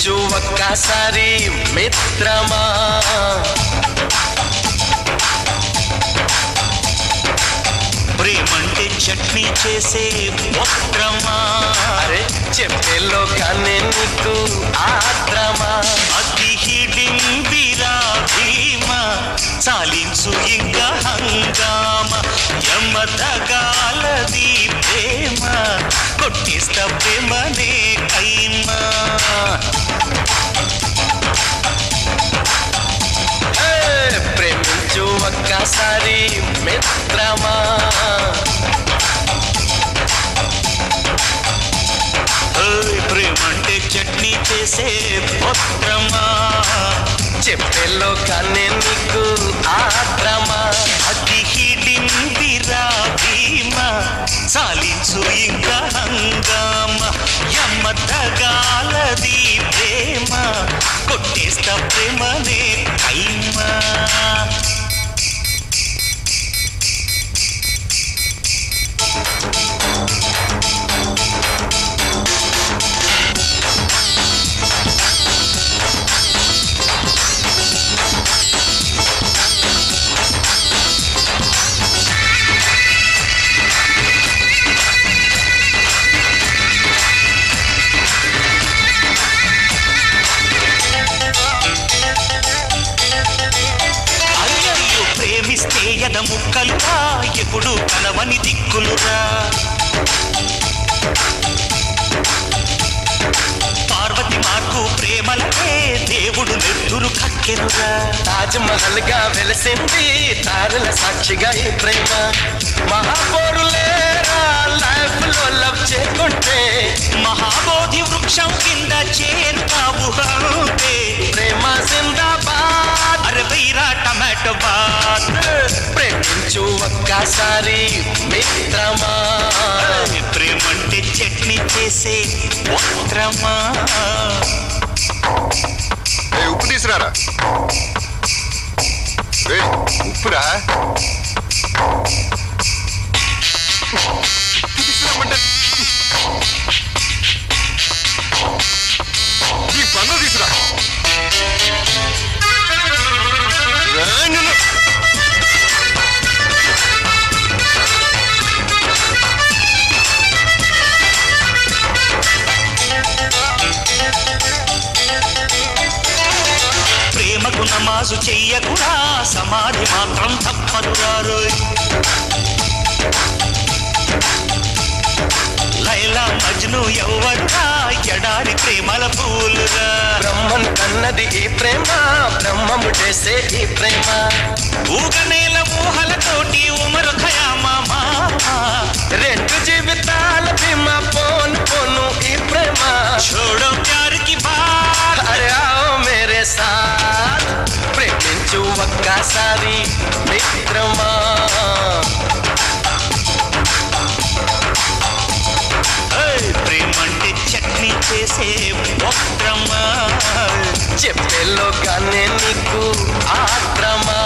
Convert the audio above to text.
ప్రేమించు ఒక్కసారి మిత్రమా? ప్రేమంటే చట్నీ చేసే వక్రమా అరే చెప్పేలో కానీ నీకు ఆత్రమా? అతి హిడింబిరా భీమ చాలించు ఇంకా హంగామ? యమతగాలది ప్రేమ? కొట్టిస్తా ప్రేమనే కైమా? మిత్రమా ప్రేమంటే చట్నీ చేసే భద్రమా. చెప్పేలో కానీ నీకు ఆత్రమా ముక్కలు ఎప్పుడు కలవని దిక్కులుగా పార్వతి మార్కు ప్రేమలకే దేవుడు నెత్తురు కక్కెనుగా తాజ్మహల్గా వెలసింది తారల సాక్షిగా ఈ ప్రేమ. మహాపౌరులేరా లైఫ్లో లవ్ చేకుంటే. మహాబోధి వృక్షం కింద చేరుతావు అంటే. ప్రేమ జిందాబాద్. అరవై రా టమాటో బాత్. ఒక్కసారి మిత్రమా? ప్రేమంటే చట్నీ చేసే ఏ ఉప్పు తీసుకురారా? ఉప్పురా? నమాజు చెయ్యకురా సమాధి మాత్రం తప్పదురా రోయ్ లైలా మజ్ను ఎవ్వరురా? ఎడారి ప్రేమల పూలురా. బ్రహ్మం కన్నది ఈ ప్రేమ బ్రహ్మము చేసే ఈ ప్రేమ. ఊగనేల ఊహలతోటి ఉమరు ఖయామా ప్రేమించు ఒక్కసారి మిత్రమా? ప్రేమంటే చట్నీ చేసే వక్రమా? చెప్పేలోగానే నీకు ఆత్రమా